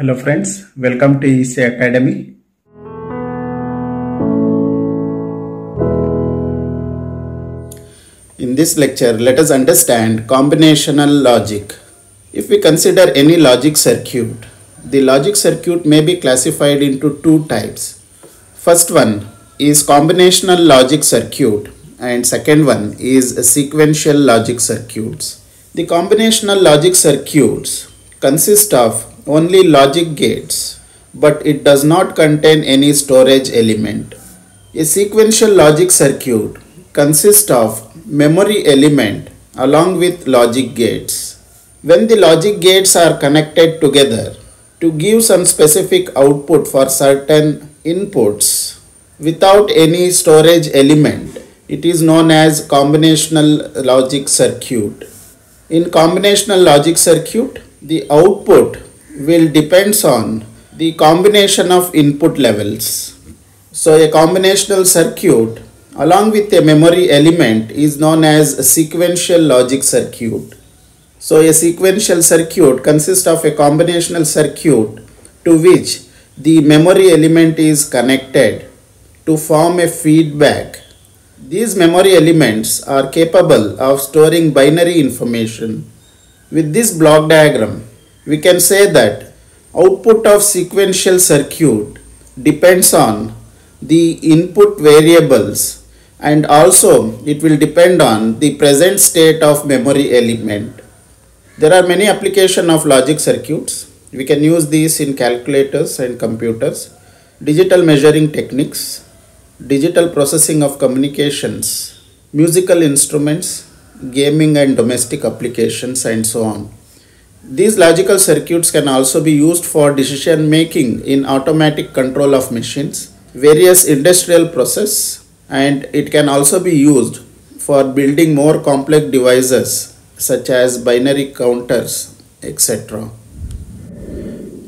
Hello friends, welcome to EC Academy. In this lecture, let us understand combinational logic. If we consider any logic circuit, the logic circuit may be classified into two types. First one is combinational logic circuit and second one is sequential logic circuits. The combinational logic circuits consist of only logic gates but it does not contain any storage element. A sequential logic circuit consists of memory element along with logic gates. When the logic gates are connected together to give some specific output for certain inputs without any storage element, it is known as combinational logic circuit. In combinational logic circuit, the output will depends on the combination of input levels. So a combinational circuit along with a memory element is known as a sequential logic circuit. So a sequential circuit consists of a combinational circuit to which the memory element is connected to form a feedback. These memory elements are capable of storing binary information. With this block diagram, we can say that output of sequential circuit depends on the input variables and also it will depend on the present state of memory element. There are many application of logic circuits. We can use these in calculators and computers, digital measuring techniques, digital processing of communications, musical instruments, gaming and domestic applications and so on. These logical circuits can also be used for decision making in automatic control of machines, various industrial process and it can also be used for building more complex devices such as binary counters etc.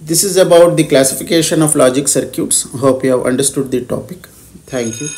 This is about the classification of logic circuits. Hope you have understood the topic. Thank you.